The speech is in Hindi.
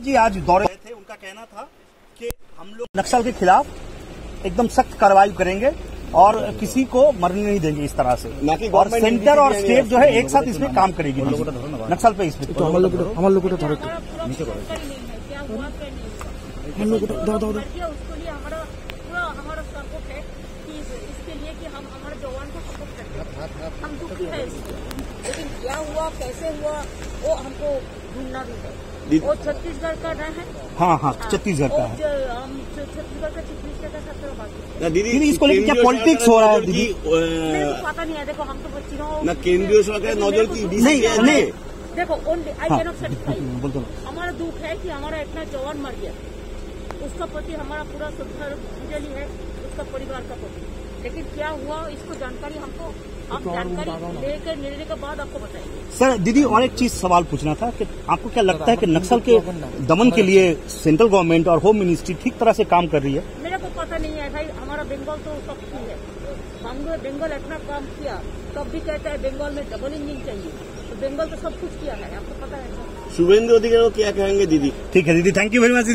जी आज दौरे थे। उनका कहना था कि हम लोग नक्सल के खिलाफ एकदम सख्त कार्रवाई करेंगे और किसी को मरने नहीं देंगे इस तरह से। और सेंटर और स्टेट जो है एक साथ इसमें काम करेगी। नक्सल पे इसमें हम दुखी है लेकिन क्या हुआ कैसे हुआ वो हमको ढूंढना भी है। वो छत्तीसगढ़ का है? हाँ, हाँ हाँ छत्तीसगढ़ का है। छत्तीसगढ़ का दीदी इसको लेकर क्या पॉलिटिक्स हो रहा है दीदी? पता नहीं है। देखो हम तो बच्चियों ना केंद्रीय सरकार नौजवान की नहीं नहीं। देखो only I can not satisfy हमारा दुख है कि हमारा इतना जवान मर गया। उसका पति हमारा पूरा श्रद्धांजलि है उसका परिवार का पति। लेकिन क्या हुआ इसको जानकारी हमको तो आपको सर दीदी और एक चीज़ सवाल पूछना था कि आपको क्या लगता है कि नक्सल के दमन के लिए सेंट्रल गवर्नमेंट और होम मिनिस्ट्री ठीक तरह से काम कर रही है? मेरे को पता नहीं है भाई हमारा बंगाल तो सब पक्षी है। बंगाल बंगाल इतना काम किया तब भी कहता है बंगाल में डबल इंजिन चाहिए। तो बंगाल तो सब कुछ किया है आपको पता है शुभेंदु अधिकारी क्या कहेंगे दीदी? ठीक है दीदी थैंक यू वेरी मच